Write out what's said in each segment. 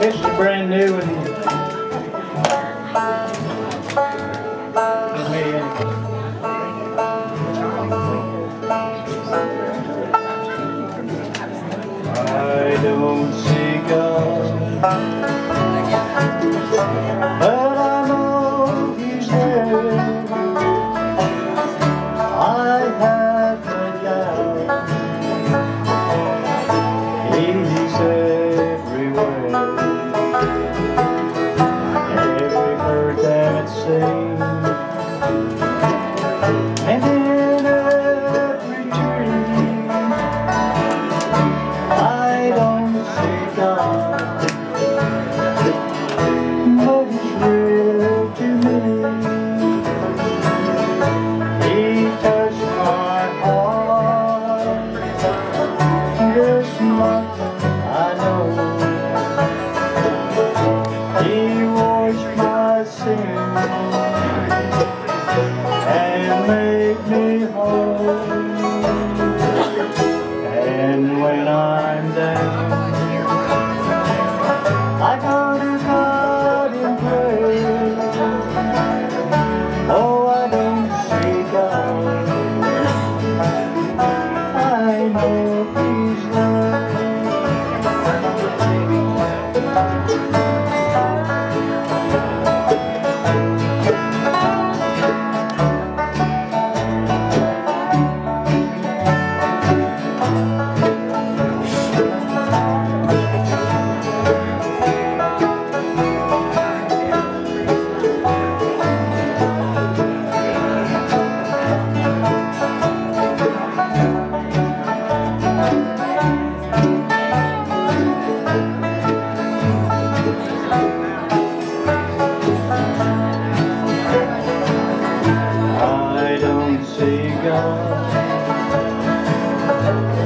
fish is brand new and God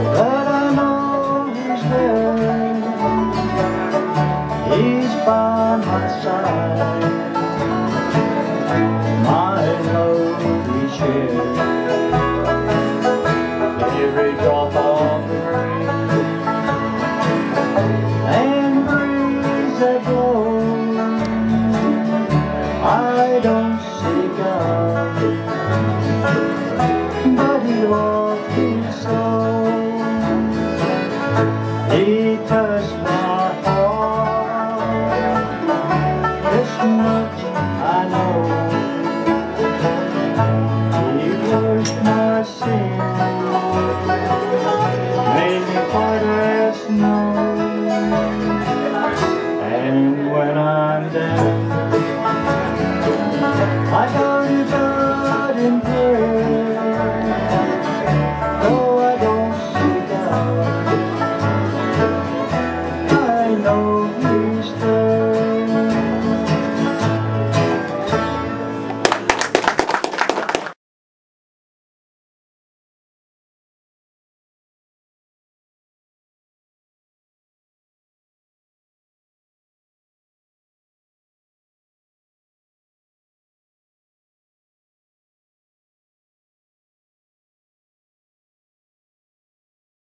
But I know He's there He's by my side. My lonely chair touch me.